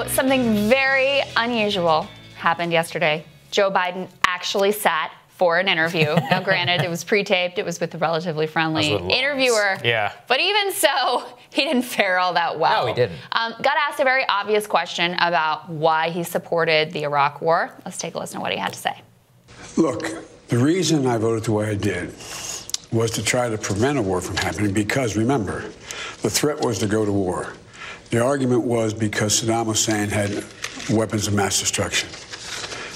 So, something very unusual happened yesterday. Joe Biden actually sat for an interview. Now, granted, it was pre-taped. It was with a relatively friendly with interviewer. Yeah. But even so, he didn't fare all that well. No, he didn't. Um, got asked a very obvious question about why he supported the Iraq War. Let's take a listen to what he had to say. Look, the reason I voted the way I did was to try to prevent a war from happening because, remember, the threat was to go to war. The argument was because Saddam Hussein had weapons of mass destruction.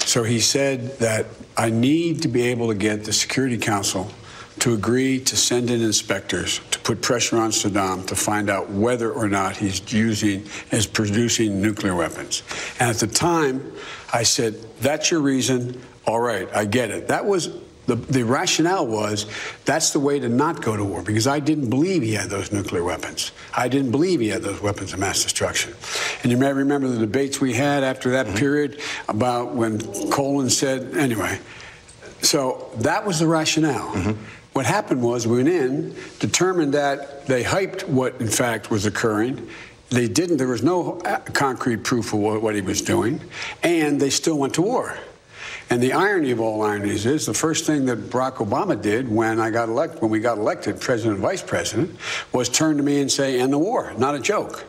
So he said that I need to be able to get the Security Council to agree to send in inspectors to put pressure on Saddam to find out whether or not he's using, is producing nuclear weapons. And at the time, I said, that's your reason. All right, I get it. That was the, the rationale was that's the way to not go to war because I didn't believe he had those nuclear weapons. I didn't believe he had those weapons of mass destruction. And you may remember the debates we had after that period about when Colin said, anyway. So that was the rationale. What happened was we went in, determined that they hyped what in fact was occurring. They didn't, there was no uh, concrete proof of what, what he was doing, and they still went to war. And the irony of all ironies is the first thing that Barack Obama did when I got elected, when we got elected, president and vice president, was turn to me and say, "End the war." Not a joke.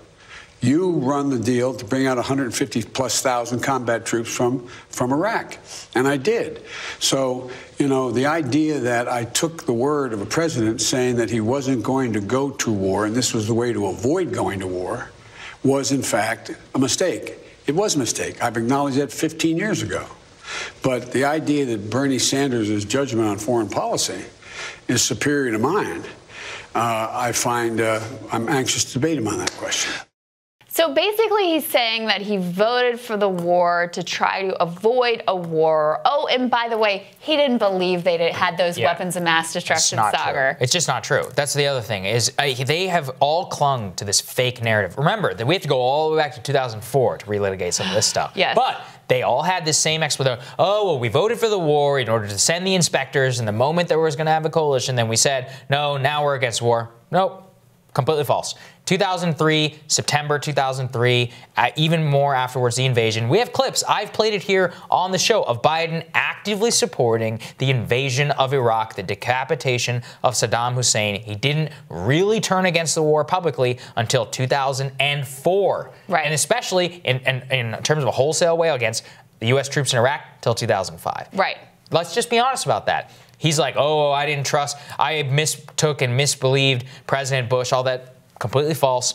You run the deal to bring out 150 plus thousand combat troops from from Iraq, and I did. So you know the idea that I took the word of a president saying that he wasn't going to go to war and this was the way to avoid going to war was in fact a mistake. It was a mistake. I've acknowledged that 15 years ago. But the idea that Bernie Sanders' judgment on foreign policy is superior to mine, uh, I find uh, I'm anxious to debate him on that question. So basically, he's saying that he voted for the war to try to avoid a war. Oh, and by the way, he didn't believe they did, had those Yeah. weapons of mass It's destruction, not Saagar. true. It's just not true. That's the other thing is uh, they have all clung to this fake narrative. Remember that we have to go all the way back to 2004 to relitigate some of this stuff. Yes. But they all had the same explanation. Oh, well, we voted for the war in order to send the inspectors, and the moment that we was going to have a coalition, then we said, no, now we're against war. Nope. Completely false. 2003, September 2003, uh, even more afterwards, the invasion. We have clips. I've played it here on the show of Biden actively supporting the invasion of Iraq, the decapitation of Saddam Hussein. He didn't really turn against the war publicly until 2004. Right. And especially in, in, in terms of a wholesale way against the U.S. troops in Iraq till 2005. Right. Let's just be honest about that. He's like, oh, oh, I didn't trust, I mistook and misbelieved President Bush, all that completely false.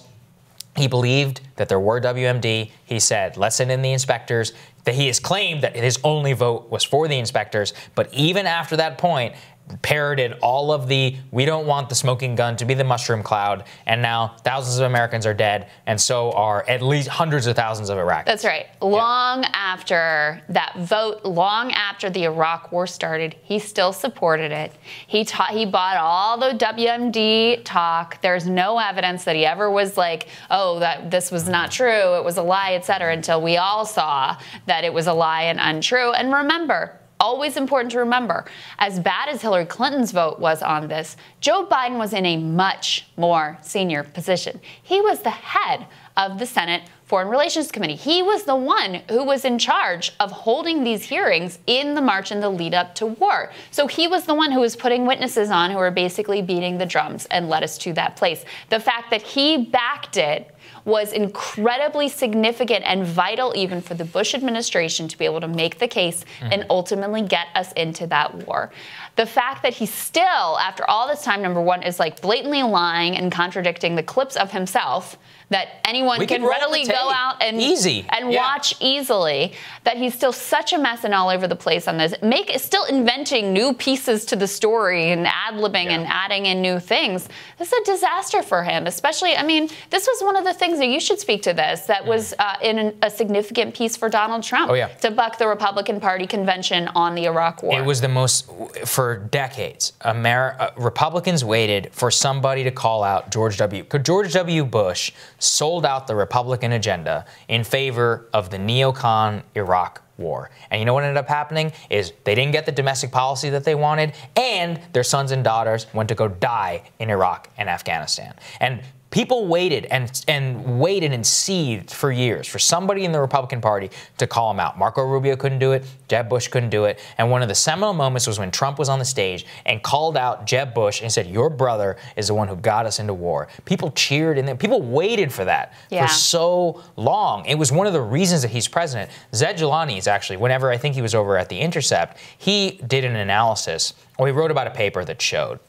He believed that there were WMD. He said, let's send in the inspectors. That he has claimed that his only vote was for the inspectors. But even after that point, parroted all of the we don't want the smoking gun to be the mushroom cloud. And now thousands of Americans are dead, and so are at least hundreds of thousands of Iraqis. That's right. Long after that vote, long after the Iraq War started, he still supported it. He taught, he bought all the WMD talk. There's no evidence that he ever was like, "Oh, that this was not true. It was a lie," et cetera, until we all saw that it was a lie and untrue. And remember, always important to remember, as bad as Hillary Clinton's vote was on this, Joe Biden was in a much more senior position. He was the head of the Senate Foreign Relations Committee. He was the one who was in charge of holding these hearings in the March and the lead up to war. So he was the one who was putting witnesses on who were basically beating the drums and led us to that place. The fact that he backed it was incredibly significant and vital even for the Bush administration to be able to make the case mm-hmm. and ultimately get us into that war. The fact that he still, after all this time, number one, is like blatantly lying and contradicting the clips of himself that anyone We can can readily go out and Easy. and Yeah. watch easily that he's still such a mess and all over the place on this make still inventing new pieces to the story and ad-libbing and adding in new things this is a disaster for him especially i mean this was one of the things that you should speak to this that was uh, in an, a significant piece for donald trump Oh, yeah. to buck the republican party convention on the iraq war It was the most for decades. Amer- uh, Republicans waited for somebody to call out George W. George W. Bush sold out the Republican agenda in favor of the neocon Iraq war. And you know what ended up happening is they didn't get the domestic policy that they wanted, and their sons and daughters went to go die in Iraq and Afghanistan. And People waited and and waited and seethed for years for somebody in the Republican Party to call him out. Marco Rubio couldn't do it. Jeb Bush couldn't do it. And one of the seminal moments was when Trump was on the stage and called out Jeb Bush and said, "Your brother is the one who got us into war." People cheered and people waited for that Yeah. for so long. It was one of the reasons that he's president. Zaid Jilani is actually, whenever I think he was over at The Intercept, he did an analysis, or he wrote about a paper that showed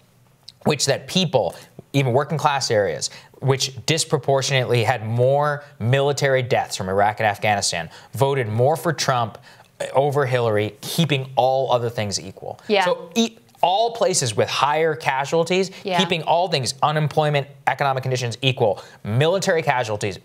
which that people, even working class areas, which disproportionately had more military deaths from Iraq and Afghanistan, voted more for Trump over Hillary, keeping all other things equal. Yeah. So e- all places with higher casualties, Yeah. keeping all things, unemployment, economic conditions equal, military casualties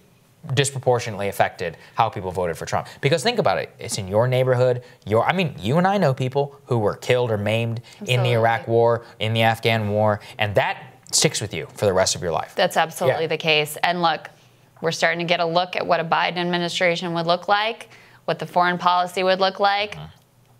disproportionately affected how people voted for Trump. Because think about it, it's in your neighborhood. Your, I mean, you and I know people who were killed or maimed in the Iraq War, in the Afghan War, and that sticks with you for the rest of your life. That's absolutely Yeah. the case. And look, we're starting to get a look at what a Biden administration would look like, what the foreign policy would look like. Mm-hmm.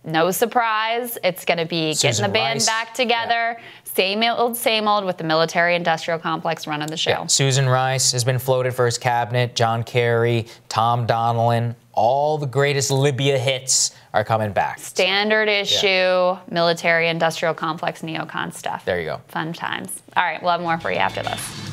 No surprise, it's going to be Susan getting the band Rice. back together. Same old, same old with the military industrial complex running the show. Yeah. Susan Rice has been floated for his cabinet. John Kerry, Tom Donilon, all the greatest Libya hits are coming back. Standard issue, military industrial complex neocon stuff. There you go. Fun times. All right, we'll have more for you after this.